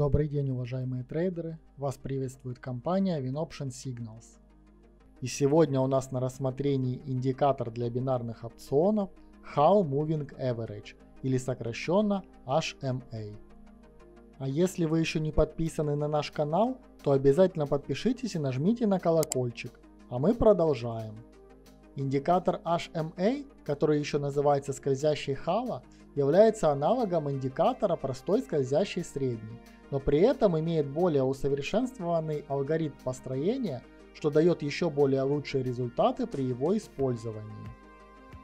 Добрый день, уважаемые трейдеры! Вас приветствует компания WinOption Signals. И сегодня у нас на рассмотрении индикатор для бинарных опционов How Moving Average или сокращенно HMA. А если вы еще не подписаны на наш канал, то обязательно подпишитесь и нажмите на колокольчик. А мы продолжаем. Индикатор HMA, который еще называется скользящий хала, является аналогом индикатора простой скользящей средней, но при этом имеет более усовершенствованный алгоритм построения, что дает еще более лучшие результаты при его использовании.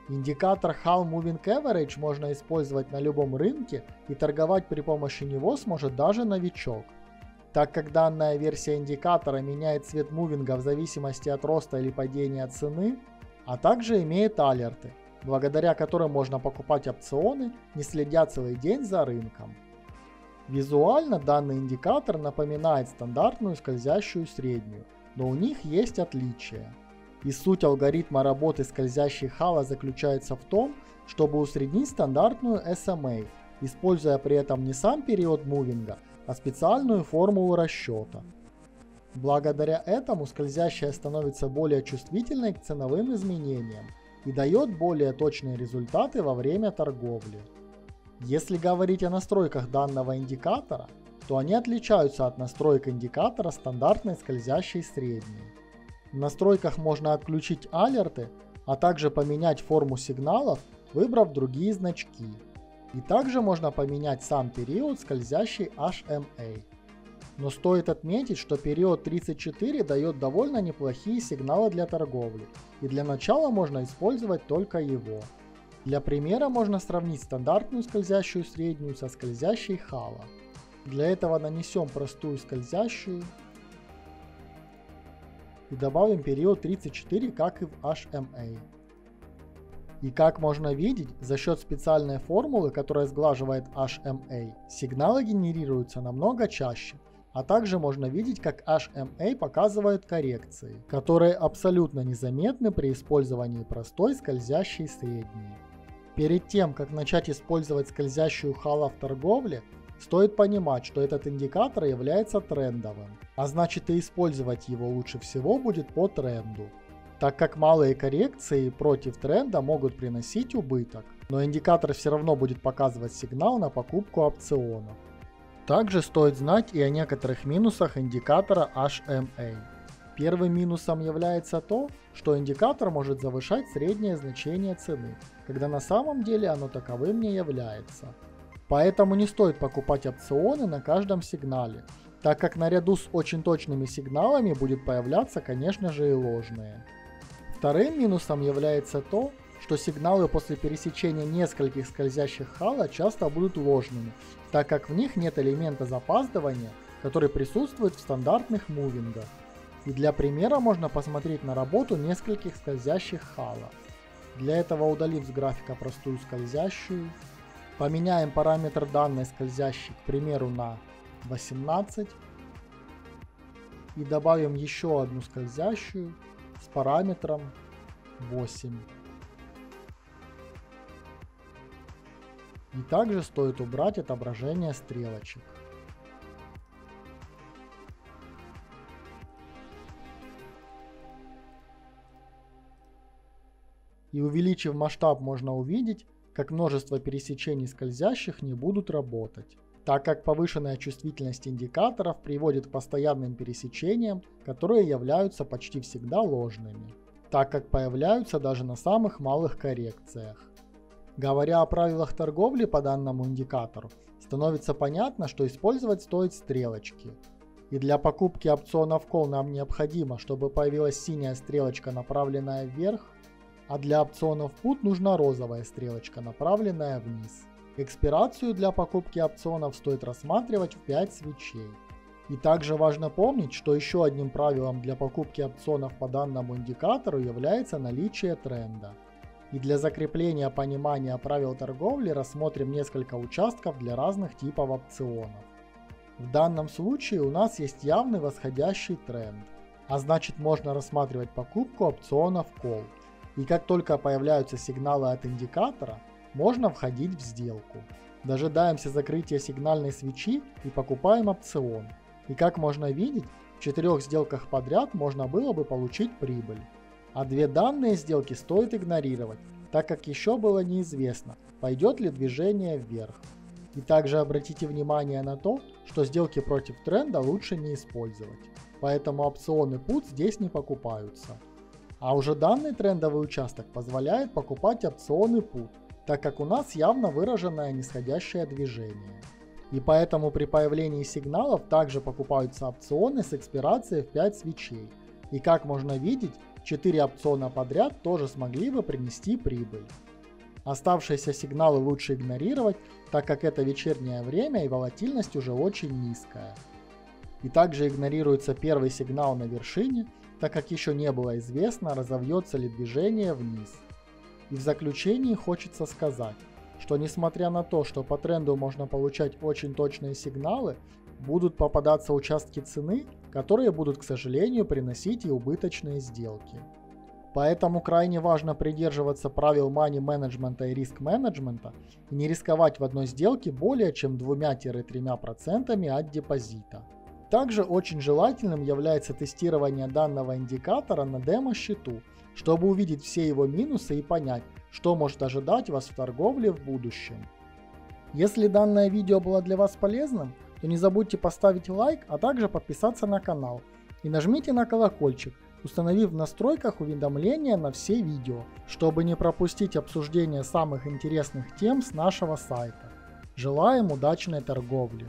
Индикатор How Moving Average можно использовать на любом рынке и торговать при помощи него сможет даже новичок. Так как данная версия индикатора меняет цвет мувинга в зависимости от роста или падения цены, а также имеет алерты, благодаря которым можно покупать опционы, не следя целый день за рынком. Визуально данный индикатор напоминает стандартную скользящую среднюю, но у них есть отличия. И суть алгоритма работы скользящей хала заключается в том, чтобы усреднить стандартную SMA, используя при этом не сам период мувинга, а специальную формулу расчета. Благодаря этому скользящая становится более чувствительной к ценовым изменениям и дает более точные результаты во время торговли. Если говорить о настройках данного индикатора, то они отличаются от настроек индикатора стандартной скользящей средней. В настройках можно отключить алерты, а также поменять форму сигналов, выбрав другие значки. И также можно поменять сам период скользящей HMA. Но стоит отметить, что период 34 дает довольно неплохие сигналы для торговли, и для начала можно использовать только его. Для примера можно сравнить стандартную скользящую среднюю со скользящей хала. Для этого нанесем простую скользящую и добавим период 34, как и в HMA. И как можно видеть, за счет специальной формулы, которая сглаживает HMA, сигналы генерируются намного чаще, а также можно видеть, как HMA показывает коррекции, которые абсолютно незаметны при использовании простой скользящей средней. Перед тем, как начать использовать скользящую хала в торговле, стоит понимать, что этот индикатор является трендовым, а значит и использовать его лучше всего будет по тренду, так как малые коррекции против тренда могут приносить убыток, но индикатор все равно будет показывать сигнал на покупку опционов. Также стоит знать и о некоторых минусах индикатора HMA. Первым минусом является то, что индикатор может завышать среднее значение цены, когда на самом деле оно таковым не является. Поэтому не стоит покупать опционы на каждом сигнале, так как наряду с очень точными сигналами будет появляться, конечно же, и ложные. Вторым минусом является то, что сигналы после пересечения нескольких скользящих хала часто будут ложными, так как в них нет элемента запаздывания, который присутствует в стандартных мувингах. И для примера можно посмотреть на работу нескольких скользящих халов. Для этого удалив с графика простую скользящую, поменяем параметр данной скользящей, к примеру, на 18 и добавим еще одну скользящую с параметром 8. И также стоит убрать отображение стрелочек. И увеличив масштаб можно увидеть, как множество пересечений скользящих не будут работать, так как повышенная чувствительность индикаторов приводит к постоянным пересечениям, которые являются почти всегда ложными, так как появляются даже на самых малых коррекциях. Говоря о правилах торговли по данному индикатору, становится понятно, что использовать стоит стрелочки. И для покупки опционов Call нам необходимо, чтобы появилась синяя стрелочка, направленная вверх, а для опционов Put нужна розовая стрелочка, направленная вниз. Экспирацию для покупки опционов стоит рассматривать в 5 свечей. И также важно помнить, что еще одним правилом для покупки опционов по данному индикатору является наличие тренда. И для закрепления понимания правил торговли рассмотрим несколько участков для разных типов опционов. В данном случае у нас есть явный восходящий тренд, а значит можно рассматривать покупку опционов Call. И как только появляются сигналы от индикатора, можно входить в сделку. Дожидаемся закрытия сигнальной свечи и покупаем опцион. И как можно видеть, в четырех сделках подряд можно было бы получить прибыль. А две данные сделки стоит игнорировать, так как еще было неизвестно, пойдет ли движение вверх. И также обратите внимание на то, что сделки против тренда лучше не использовать. Поэтому опционы PUT здесь не покупаются. А уже данный трендовый участок позволяет покупать опционы PUT, так как у нас явно выраженное нисходящее движение. И поэтому при появлении сигналов также покупаются опционы с экспирацией в 5 свечей. И как можно видеть, 4 опциона подряд тоже смогли бы принести прибыль. Оставшиеся сигналы лучше игнорировать, так как это вечернее время и волатильность уже очень низкая. И также игнорируется первый сигнал на вершине, так как еще не было известно, разовьется ли движение вниз. И в заключении хочется сказать, что несмотря на то, что по тренду можно получать очень точные сигналы, будут попадаться участки цены, которые будут, к сожалению, приносить и убыточные сделки. Поэтому крайне важно придерживаться правил money менеджмента и риск менеджмента и не рисковать в одной сделке более чем 2-3% от депозита. Также очень желательным является тестирование данного индикатора на демо-счету, чтобы увидеть все его минусы и понять, что может ожидать вас в торговле в будущем. Если данное видео было для вас полезным, то не забудьте поставить лайк, а также подписаться на канал и нажмите на колокольчик, установив в настройках уведомления на все видео, чтобы не пропустить обсуждение самых интересных тем с нашего сайта. Желаем удачной торговли!